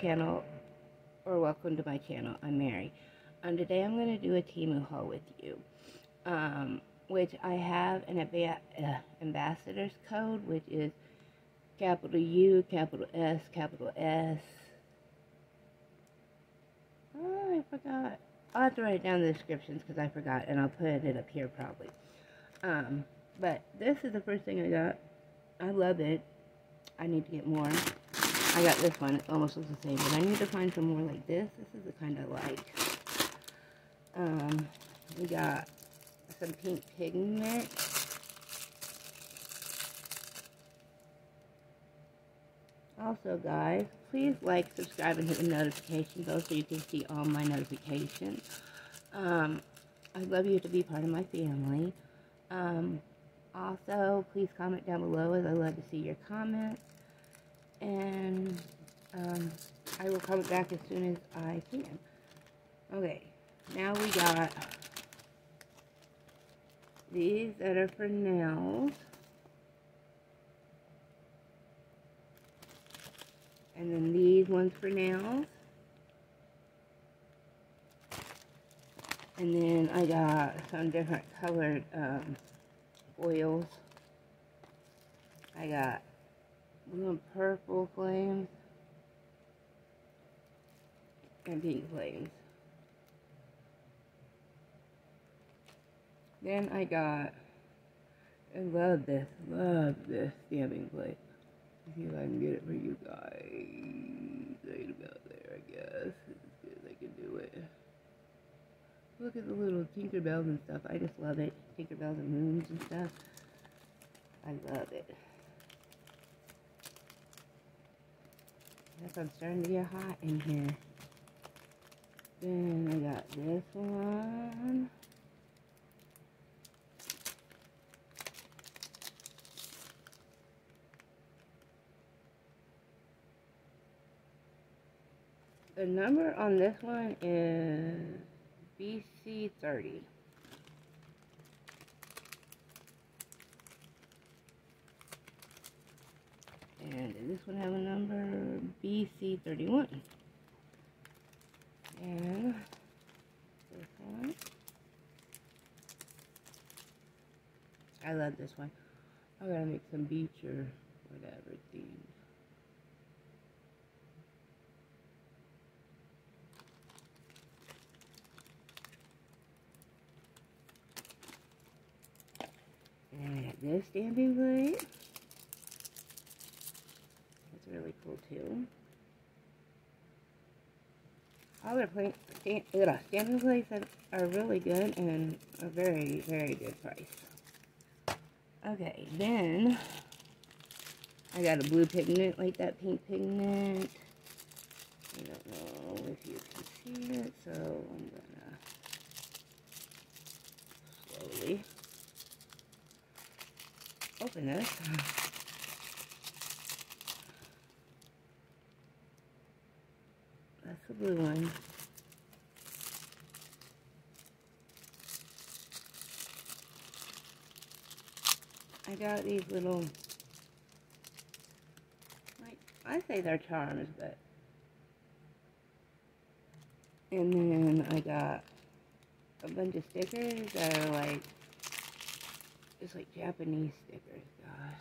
channel, or welcome to my channel. I'm Mary. Um, today I'm going to do a Temu haul with you, um, which I have an uh, ambassador's code, which is capital U, capital S, capital S. Oh, I forgot. I'll have to write it down the descriptions because I forgot, and I'll put it up here probably. Um, but this is the first thing I got. I love it. I need to get more. I got this one. It almost looks the same, but I need to find some more like this. This is the kind I like. Um, we got some pink pigment. Also, guys, please like, subscribe, and hit the notification bell so you can see all my notifications. Um, I'd love you to be part of my family. Um, also, please comment down below as I love to see your comments. And um, I will come back as soon as I can. Okay, now we got these that are for nails. And then these ones for nails. And then I got some different colored um, oils. I got and purple flames and pink flames. Then I got, I love this, love this stamping plate. See if I can get it for you guys. Right about there, I guess. As good as I can do it. Look at the little Tinkerbells and stuff. I just love it. Tinkerbells and moons and stuff. I love it. Guess I'm starting to get hot in here. Then I got this one. The number on this one is BC30. And this one have a number? BC31. And this one. I love this one. I gotta make some beach or whatever theme. And this stamping plate. That's All their plate, stand, stamping plates are really good and a very, very good price. Okay, then I got a blue pigment like that pink pigment. I don't know if you can see it, so I'm gonna slowly open this. That's the blue one. I got these little, like, I say they're charms, but, and then I got a bunch of stickers that are like just like Japanese stickers, guys.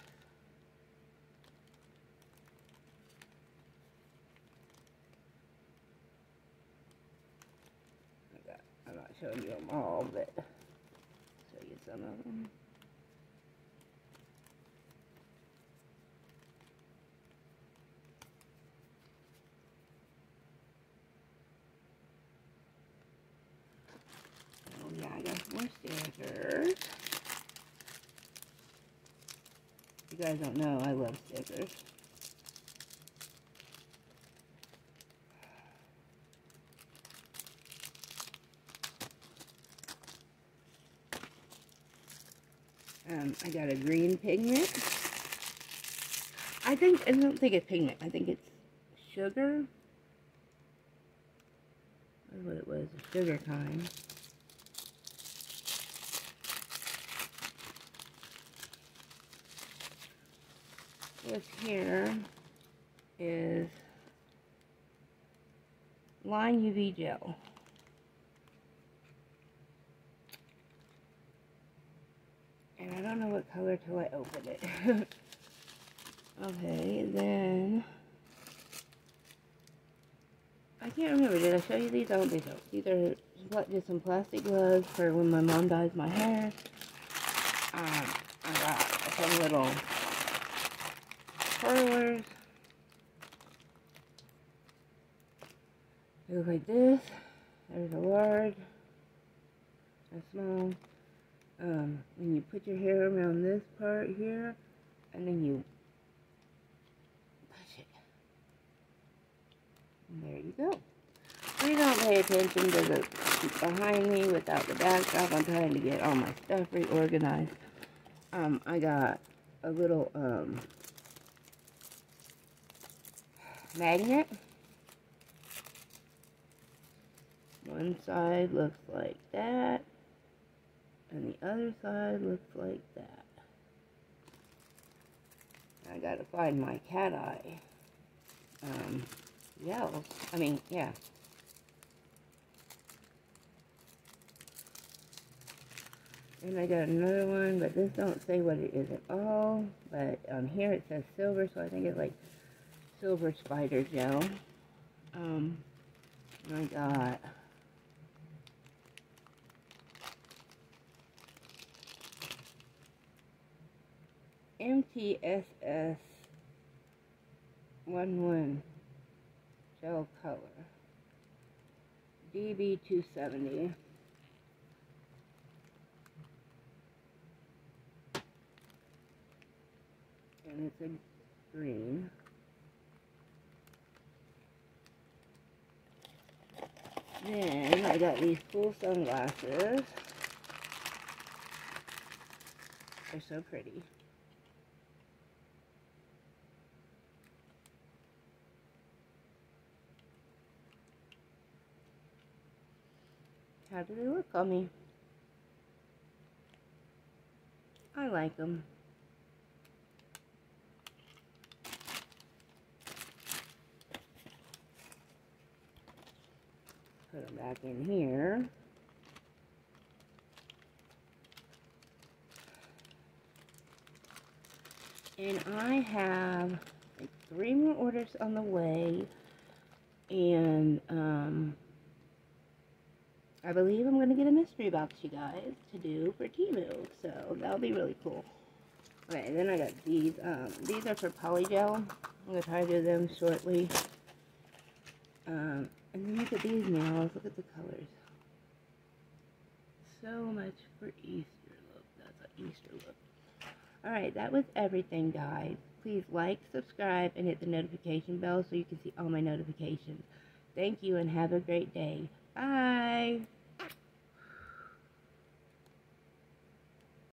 I showing you them all, but show you some of them. Oh yeah, I got more stickers. you guys don't know, I love stickers. Um, I got a green pigment. I think, I don't think it's pigment. I think it's sugar. That's what it was, sugar kind. this here is Line UV Gel. And I don't know what color till I open it. okay, then... I can't remember. Did I show you these? I don't think so. These are just some plastic gloves for when my mom dyes my hair. Um, I got some little curlers. They look like this. There's a large, a small. Um, and you put your hair around this part here, and then you push it. And there you go. Please don't pay attention to the behind me without the backdrop. I'm trying to get all my stuff reorganized. Um, I got a little, um, magnet. One side looks like that. And the other side looks like that. I gotta find my cat eye. Um, yells. I mean, yeah. And I got another one, but this don't say what it is at all. But on here it says silver, so I think it's like silver spider gel. Um, I got MTSS 11 gel color. DB270 and it's a green. Then I got these cool sunglasses. They're so pretty How do they look on me? I like them. Put them back in here. And I have like three more orders on the way. And, um, I believe I'm going to get a mystery box, you guys, to do for Temu. So, that'll be really cool. Okay, then I got these. Um, these are for Polygel. I'm going to try to do them shortly. Um, and then look at these nails. Look at the colors. So much for Easter look. That's an Easter look. Alright, that was everything, guys. Please like, subscribe, and hit the notification bell so you can see all my notifications. Thank you and have a great day. Bye.